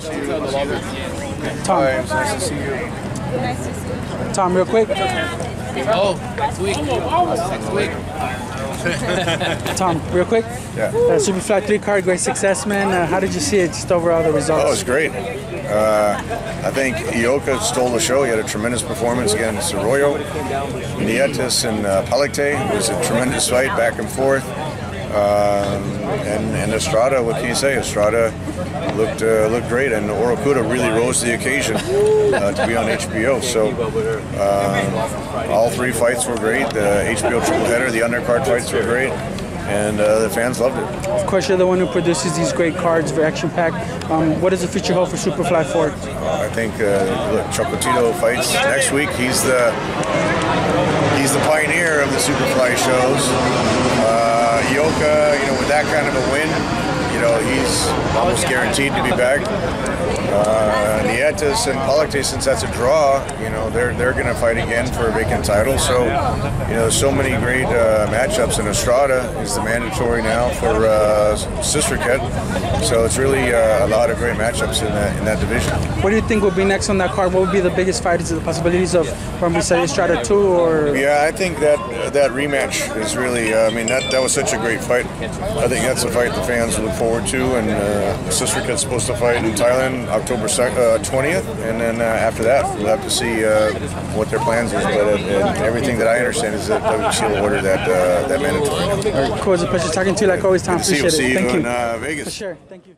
Tom, Hi, it's nice to see you. Nice to see you. Tom, real quick. Oh, next week. Next week. Tom, real quick. Yeah. Uh, Superfly three card, great success, man. Uh, how did you see it? Just overall the results. Oh, it's great. Uh, I think Ioka stole the show. He had a tremendous performance against Arroyo. Nietes and uh, Palicte It was a tremendous fight back and forth. Um, and, and Estrada, what can you say? Estrada looked uh, looked great, and Orucuta really rose to the occasion uh, to be on HBO. So um, all three fights were great. The HBO triple header, the undercard fights were great, and uh, the fans loved it. Of course, you're the one who produces these great cards, very action packed. Um, what does the future hold for Superfly 4? I think uh, look, Chocolatito fights next week. He's the he's the pioneer of the Superfly shows. Uh, Ioka, you know, with that kind of a win, you know, he's almost guaranteed to be back. Uh, and Palicte, since that's a draw, you know, they're they're going to fight again for a vacant title. So, you know, so many great uh, matchups. And Estrada is the mandatory now for uh, Srisaket. So it's really uh, a lot of great matchups in that in that division. What do you think will be next on that card? What would be the biggest fight? Is the possibilities of when we say Estrada 2 or Yeah, I think that that rematch is really. Uh, I mean, that that was such a great fight. I think that's a fight the fans look forward to. And uh, Sister supposed to fight in Thailand October uh, twentieth, and then uh, after that we'll have to see uh, what their plans is. But uh, everything that I understand is that WC will order that uh, that mandatory. Cool, it's a pleasure talking to you like always, Tom. See Appreciate see it. you Thank in you. uh, For sure. Thank you.